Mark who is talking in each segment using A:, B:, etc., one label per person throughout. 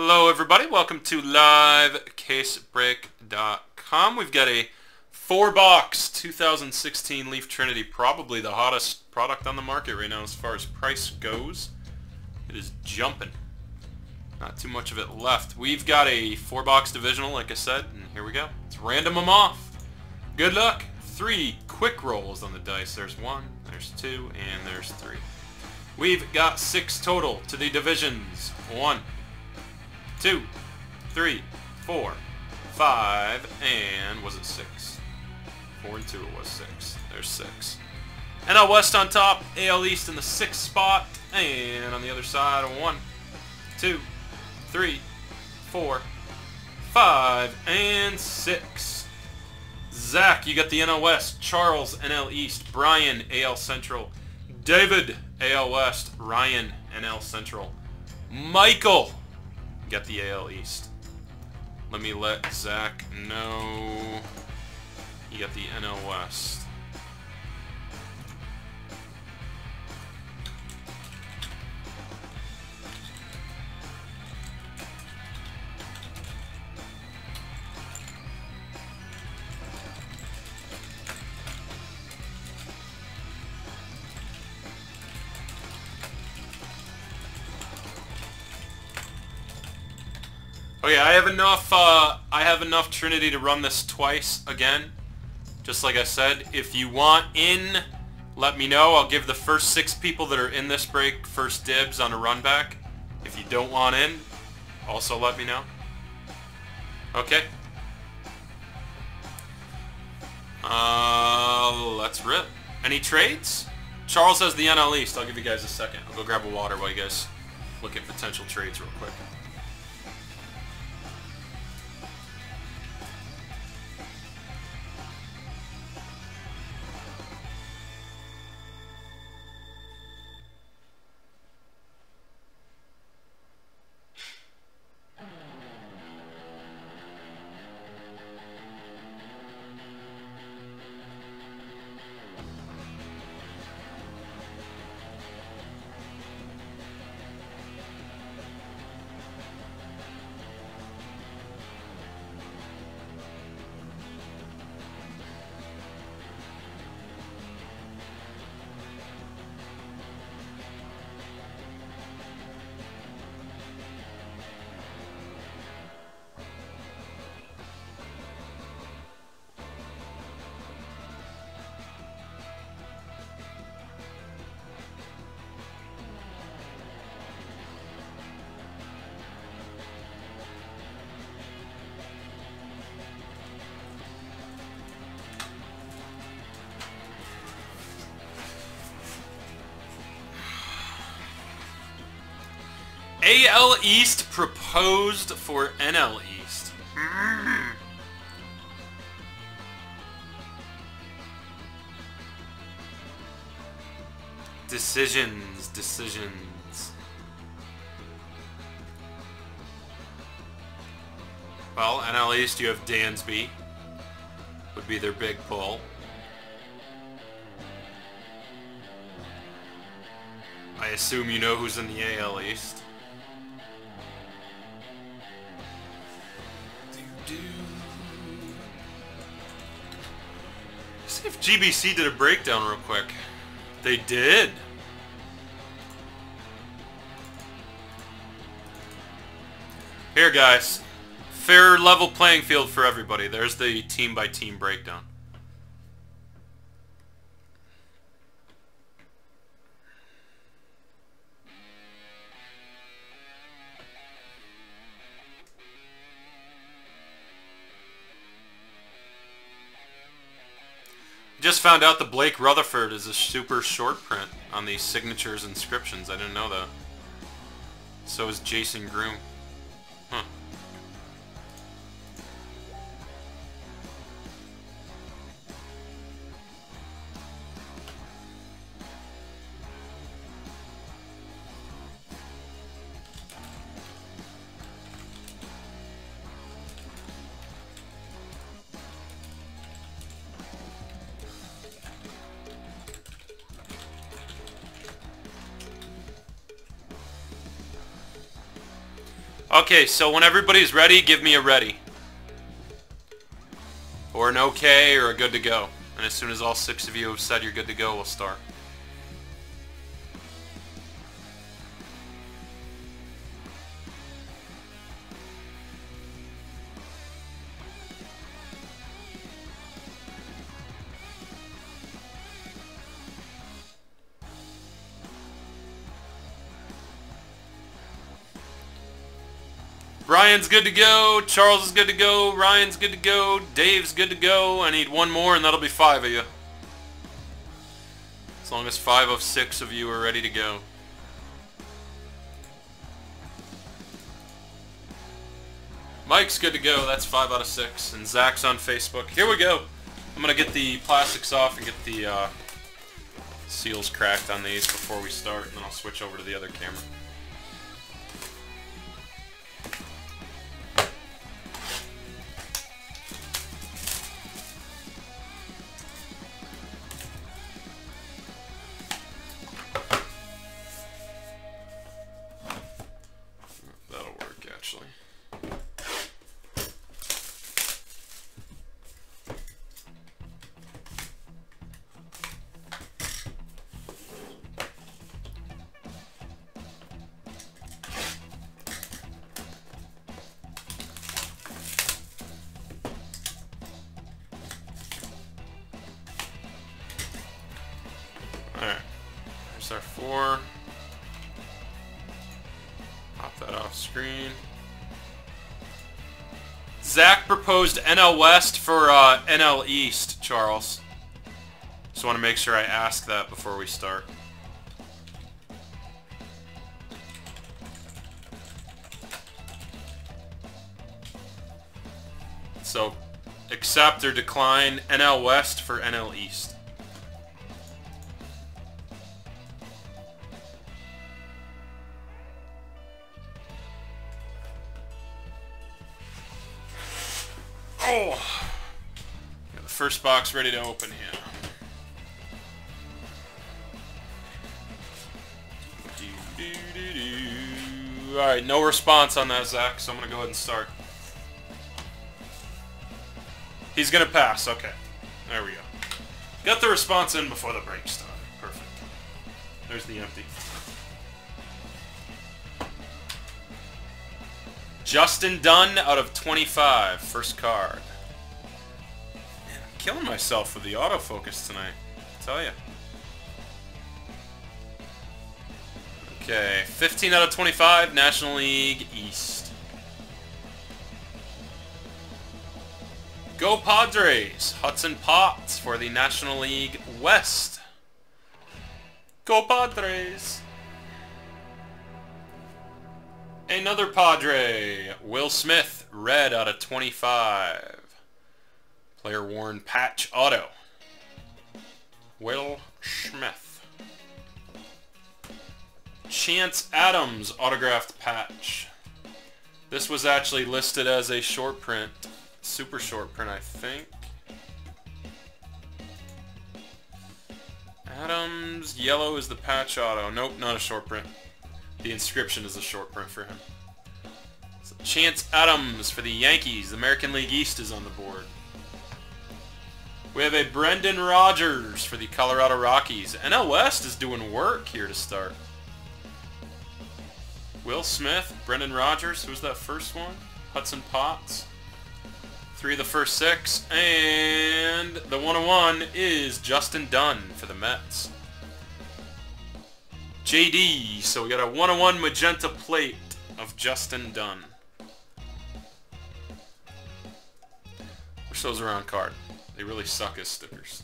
A: Hello everybody, welcome to livecasebreak.com. We've got a four box 2016 Leaf Trinity, probably the hottest product on the market right now as far as price goes. It is jumping. Not too much of it left. We've got a four box divisional, like I said, and here we go. Let's random them off. Good luck. Three quick rolls on the dice. There's one, there's two, and there's three. We've got six total to the divisions. One, two, three, four, five, and was it six? Four and two, it was six. There's six. NL West on top, AL East in the sixth spot, and on the other side, one, two, three, four, five, and six. Zach, you got the NL West. Charles, NL East. Brian, AL Central. David, AL West. Ryan, NL Central. Michael, Get the AL East. Let me let Zach know you got the NL West. Have enough, uh, I have enough Trinity to run this twice again. Just like I said, if you want in, let me know. I'll give the first six people that are in this break first dibs on a run back. If you don't want in, also let me know. Okay. Uh, let's rip. Any trades? Charles has the NL East. I'll give you guys a second. I'll go grab a water while you guys look at potential trades real quick. AL East proposed for NL East. Decisions, decisions. Well, NL East, you have Dansby. Would be their big pull. I assume you know who's in the AL East. GBC did a breakdown real quick. They did. Here, guys. Fair level playing field for everybody. There's the team-by-team -team breakdown. Just found out the Blake Rutherford is a super short print on the signatures inscriptions. I didn't know that. So is Jason Groome. Huh. Okay, so when everybody's ready, give me a ready. Or an okay, or a good to go. And as soon as all six of you have said you're good to go, we'll start. Brian's good to go. Charles is good to go. Ryan's good to go. Dave's good to go. I need one more and that'll be five of you. As long as five of six of you are ready to go. Mike's good to go. That's five out of six. And Zach's on Facebook. Here we go. I'm going to get the plastics off and get the uh, seals cracked on these before we start. And then I'll switch over to the other camera. Our four. Pop that off screen. Zach proposed NL West for uh, NL East, Charles. Just want to make sure I ask that before we start. So, accept or decline NL West for NL East. Got the first box ready to open here. Alright, no response on that, Zach, so I'm going to go ahead and start. He's going to pass, okay. There we go. Got the response in before the break started. Perfect. There's the empty. Justin Dunn out of 25. First card. Man, I'm killing myself with the autofocus tonight. I tell you. Okay, 15 out of 25, National League East. Go Padres! Hudson Potts for the National League West. Go Padres! Another Padre, Will Smith, red out of 25. Player worn patch auto. Will Smith. Chance Adams, autographed patch. This was actually listed as a short print. Super short print, I think. Adams, yellow is the patch auto. Nope, not a short print. The inscription is a short print for him. So Chance Adams for the Yankees. The American League East is on the board. We have a Brendan Rodgers for the Colorado Rockies. NL West is doing work here to start. Will Smith, Brendan Rodgers, who was that first one? Hudson Potts. Three of the first six. And the 101 is Justin Dunn for the Mets. JD. So we got a 101 magenta plate of Justin Dunn. Wish those around card. They really suck as stickers.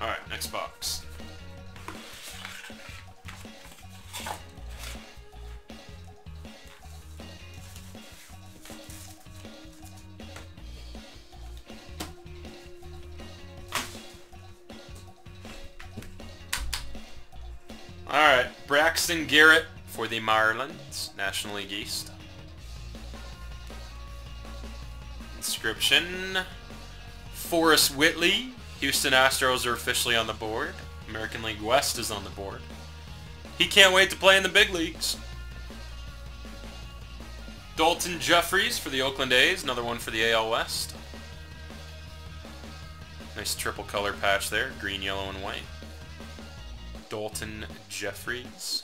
A: Alright, next box. Braxton Garrett for the Marlins, National League East. Inscription. Forrest Whitley, Houston Astros are officially on the board. American League West is on the board. He can't wait to play in the big leagues. Daulton Jefferies for the Oakland A's. Another one for the AL West. Nice triple color patch there. Green, yellow, and white. Daulton Jefferies.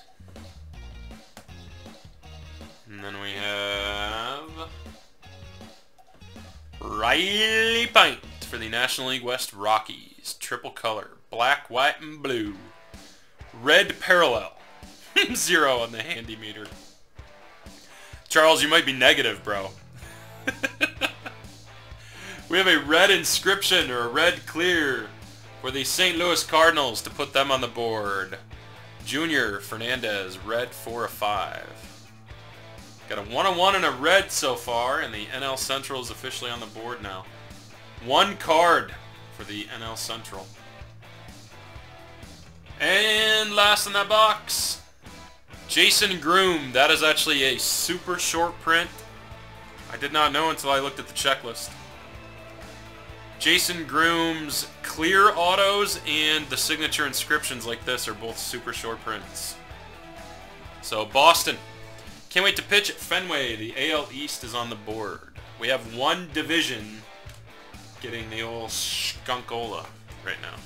A: And then we have... Riley Pint for the National League West Rockies. Triple color. Black, white, and blue. Red parallel. Zero on the handy meter. Charles, you might be negative, bro. we have a red inscription or a red clear for the St. Louis Cardinals to put them on the board. Junior Fernandez, red 4 of 5. Got a 1-on-1 and a red so far, and the NL Central is officially on the board now. One card for the NL Central. And last in that box, Jason Groome. That is actually a super short print. I did not know until I looked at the checklist. Jason Groome's clear autos and the signature inscriptions like this are both super short prints. So Boston. Can't wait to pitch at Fenway. The AL East is on the board. We have one division getting the old skunkola right now.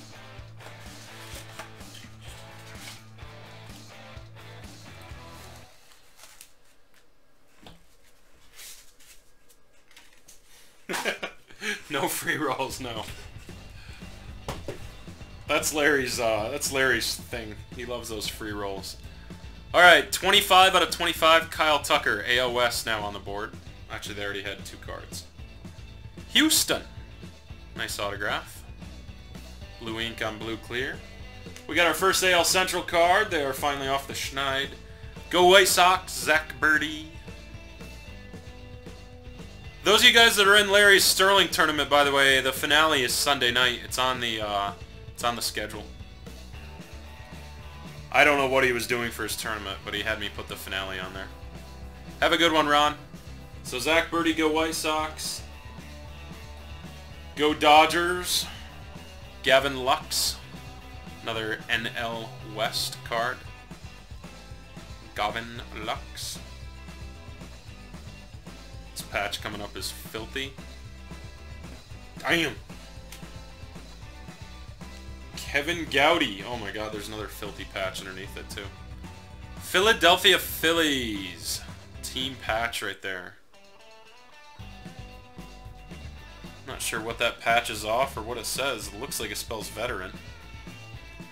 A: no free rolls, no. That's Larry's, uh, that's Larry's thing. He loves those free rolls. Alright, 25 out of 25, Kyle Tucker, West now on the board. Actually, they already had two cards. Houston. Nice autograph. Blue ink on blue clear. We got our first AL Central card. They are finally off the Schneid. Go White Sox, Zack Burdi. Those of you guys that are in Larry's Sterling tournament, by the way, the finale is Sunday night. It's on the uh, it's on the schedule. I don't know what he was doing for his tournament, but he had me put the finale on there. Have a good one, Ron. So Zack Burdi, go White Sox. Go Dodgers. Gavin Lux. Another NL West card. Gavin Lux This patch coming up is filthy. Damn! Kevin Gowdy. Oh my god, there's another filthy patch underneath it too. Philadelphia Phillies. Team patch right there. Not sure what that patch is off or what it says. It looks like it spells veteran.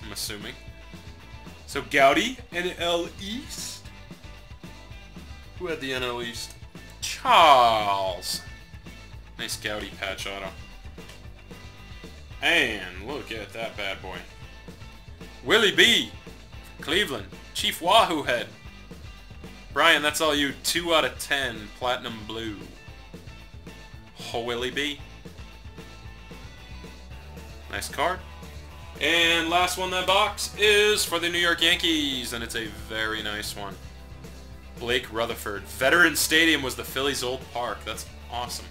A: I'm assuming. So Gowdy, NL East? Who had the NL East? Charles. Nice Gowdy patch auto. And look at that bad boy. Willie B. Cleveland. Chief Wahoo Head. Brian, that's all you. 2 out of 10. Platinum Blue. Oh, Willie B. Nice card. And last one in that box is for the New York Yankees, and it's a very nice one. Blake Rutherford. Veteran Stadium was the Phillies' old park. That's awesome.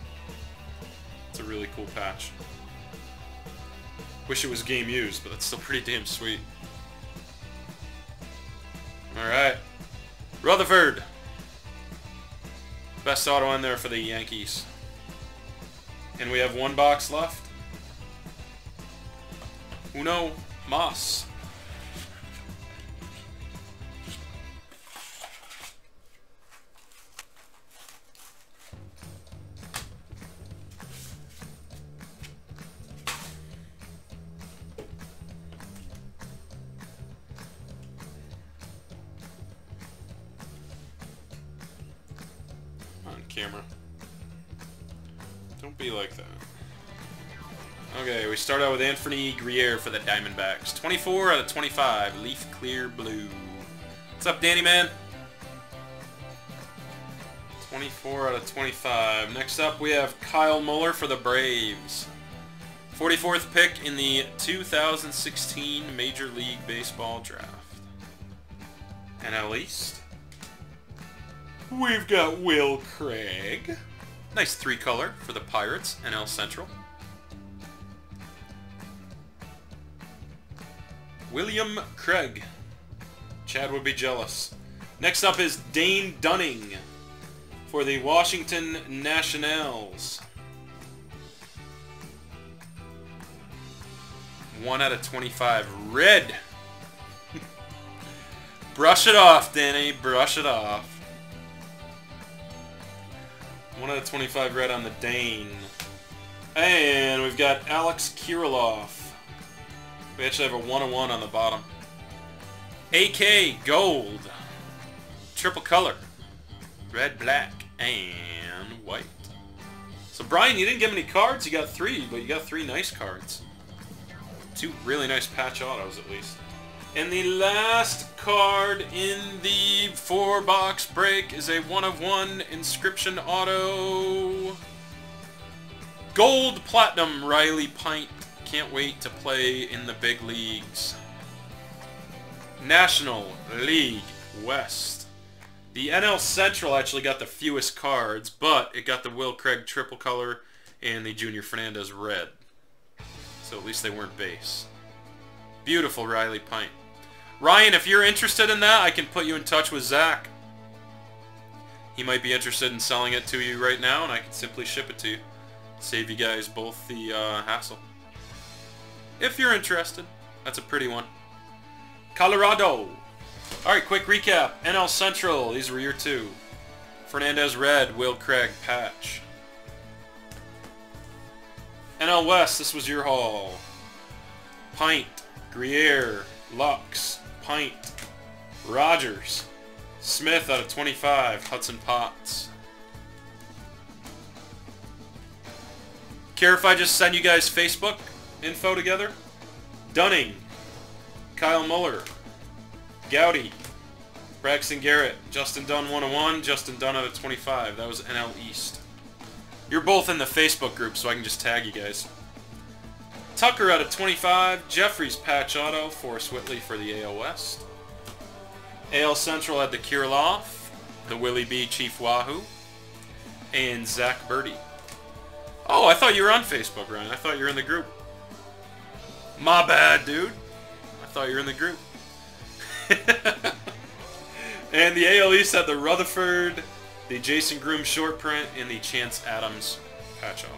A: It's a really cool patch. Wish it was game used, but that's still pretty damn sweet. Alright. Rutherford. Best auto in there for the Yankees. And we have one box left. Uno Moss. Start out with Anfernee Grier for the Diamondbacks. 24 out of 25, leaf clear blue. What's up, Danny man? 24 out of 25. Next up, we have Kyle Muller for the Braves. 44th pick in the 2016 Major League Baseball Draft. And at least, We've got Will Craig. Nice three color for the Pirates, and NL Central. William Craig. Chad would be jealous. Next up is Dane Dunning for the Washington Nationals. 1 out of 25. Red. Brush it off, Danny. Brush it off. 1 out of 25 red on the Dane. And we've got Alex Kirilloff. We actually have a 101 on the bottom. AK Gold. Triple color. Red, black, and white. So Brian, you didn't get many cards. You got three, but you got three nice cards. Two really nice patch autos, at least. And the last card in the four-box break is a one-of-one inscription auto. Gold Platinum Riley Pint. Can't wait to play in the big leagues. National League West. The NL Central actually got the fewest cards, but it got the Will Craig triple color and the Junior Fernandez red. So at least they weren't base. Beautiful Riley Pint. Ryan, if you're interested in that, I can put you in touch with Zach. He might be interested in selling it to you right now, and I can simply ship it to you. Save you guys both the uh, hassle. If you're interested. That's a pretty one. Colorado. Alright, quick recap. NL Central, these were your two. Fernandez Red, Will Craig Patch. NL West, this was your haul. Pint, Grier, Lux, Pint, Rodgers, Smith out of 25, Hudson Potts. Care if I just send you guys Facebook info together? Dunning, Kyle Muller, Gowdy, Braxton Garrett, Justin Dunn 101, Justin Dunn out of 25. That was NL East. You're both in the Facebook group, so I can just tag you guys. Tucker out of 25, Jefferies patch auto, Forrest Whitley for the AL West. AL Central had the Kirilloff, the Willie B Chief Wahoo, and Zack Burdi. Oh, I thought you were on Facebook, Ryan. I thought you were in the group. My bad, dude. I thought you were in the group. and the AL East had the Rutherford, the Jason Groome short print, and the Chance Adams patch auto.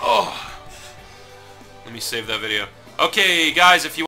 A: Oh! Let me save that video. Okay, guys, if you